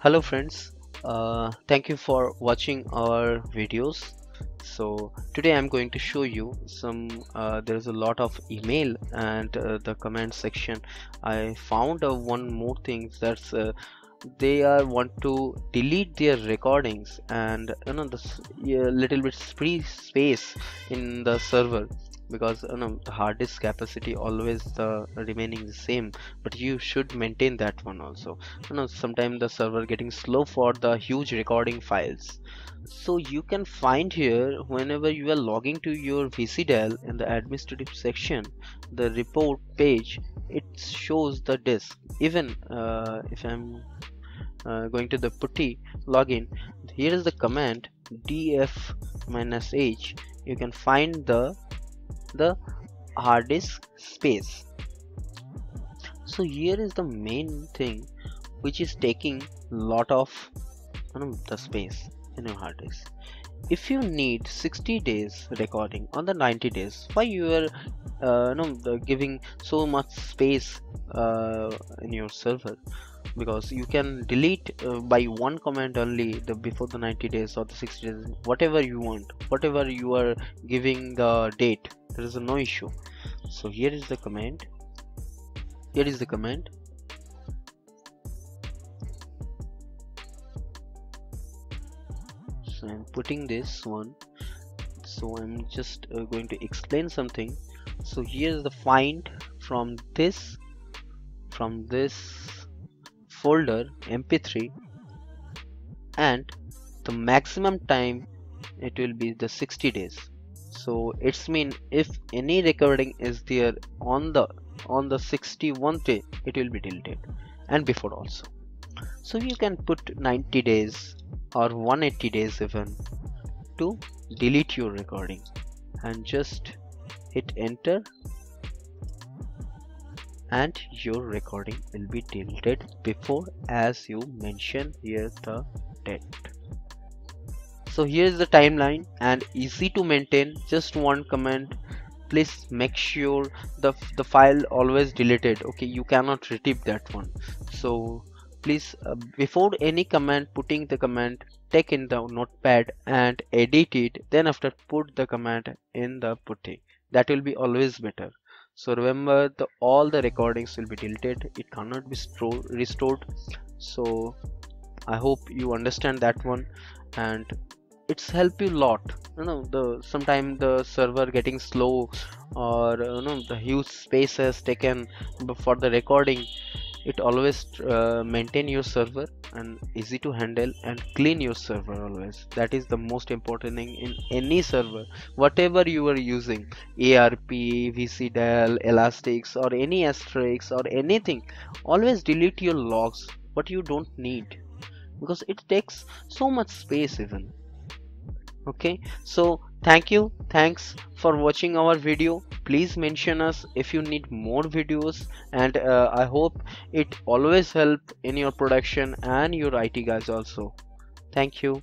hello friends. Uh, thank you for watching our videos. So today I'm going to show you some uh, there's a lot of email and uh, the comment section. I found uh, one more thing that's uh, they are want to delete their recordings and you know the little bit free space in the server because you know the hard disk capacity always the remaining the same but you should maintain that one also. You know sometimes the server getting slow for the huge recording files. So you can find here whenever you are logging to your Vicidial in the administrative section the report page it shows the disk. Even uh, if I'm uh, going to the putty login here is the command df minus h. You can find the the hard disk space. So here is the main thing which is taking lot of you know, the space in your hard disk. If you need 60 days recording on the 90 days why you are uh, you know giving so much space uh, in your server? Because you can delete uh, by one command only the before the 90 days or the 60 days whatever you want whatever you are giving the date there is no issue. So here is the command. Here is the command. So I'm putting this one. So I'm just uh, going to explain something. So here's the find from this from this folder mp3 and the maximum time it will be the 60 days so it's mean if any recording is there on the on the 61st day it will be deleted and before also. So you can put 90 days or 180 days even to delete your recording and just hit enter and your recording will be deleted before as you mention here the date so here's the timeline and easy to maintain. Just one command. Please make sure the the file always deleted. Okay you cannot retrieve that one. So please uh, before any command putting the command take in the notepad and edit it. Then after put the command in the putty that will be always better. So remember the all the recordings will be deleted. It cannot be restored. So i hope you understand that one. And it's help you a lot you know the sometimes the server getting slow or you know the huge space has taken for the recording it always uh, maintain your server and easy to handle and clean your server always. That is the most important thing in any server. Whatever you are using ARP, Vicidial, Elastix or any Asterisk or anything always delete your logs what you don't need. Because it takes so much space even okay so thank you thanks for watching our video. Please mention us if you need more videos and uh, i hope it always help in your production and your it guys also. Thank you